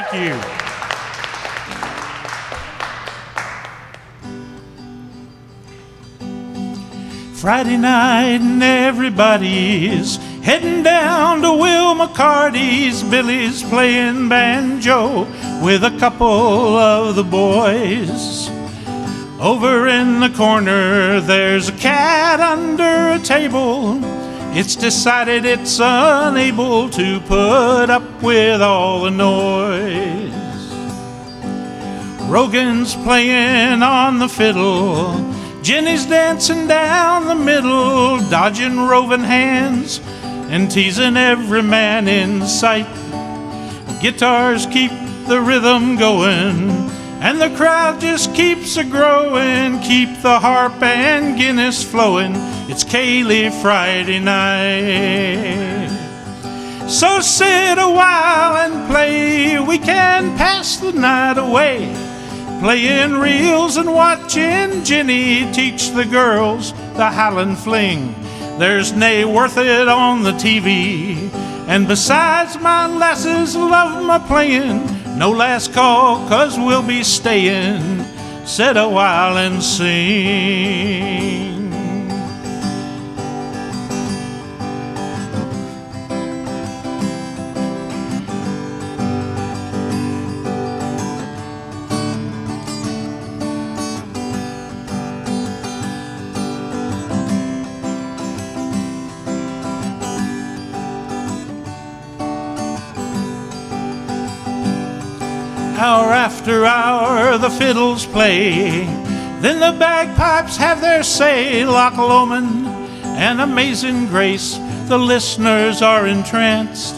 Thank you. Friday night and everybody's heading down to Will McCarty's. Billy's playing banjo with a couple of the boys. Over in the corner, there's a cat under a table. It's decided it's unable to put up with all the noise. Rogan's playing on the fiddle. Jenny's dancing down the middle, dodging roving hands and teasing every man in sight. Guitars keep the rhythm going, and the crowd just keeps a growing. Keep the harp and Guinness flowing. It's ceilidh Friday night. So sit a while and play. We can pass the night away. Playing reels and watching Jenny teach the girls the Highland fling. There's nae worth it on the TV. And besides, my lasses love my playing. No last call, cause we'll be staying. Sit a while and sing. Hour after hour the fiddles play. Then the bagpipes have their say, Loch Lomond and Amazing Grace. The listeners are entranced.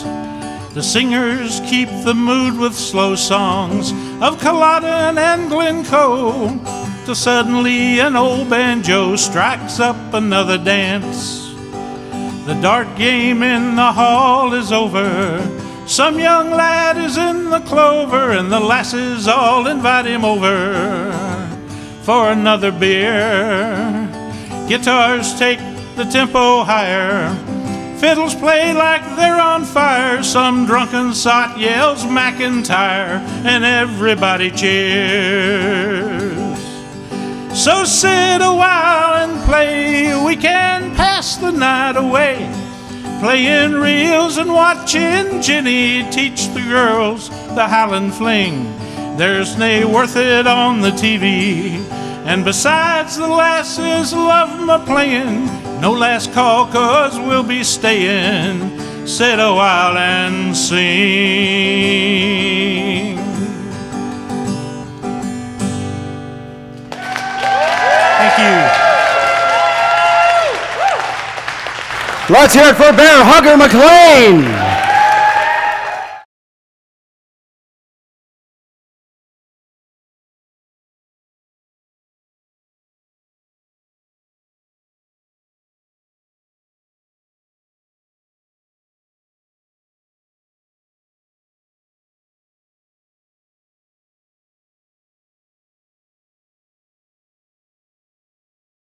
The singers keep the mood with slow songs of Culloden and Glencoe. Till suddenly an old banjo strikes up another dance. The dart game in the hall is over. Some young lad is in the clover, and the lasses all invite him over for another beer. Guitars take the tempo higher, fiddles play like they're on fire. Some drunken sot yells McIntyre, and everybody cheers. So sit a while and play, we can pass the night away playing reels and watching Jenny teach the girls the Highland fling. There's nae worth it on the TV. And besides, the lasses love my playing. No last call, cause we'll be staying. Sit a while and sing. Let's hear it for Bearhugger McLain.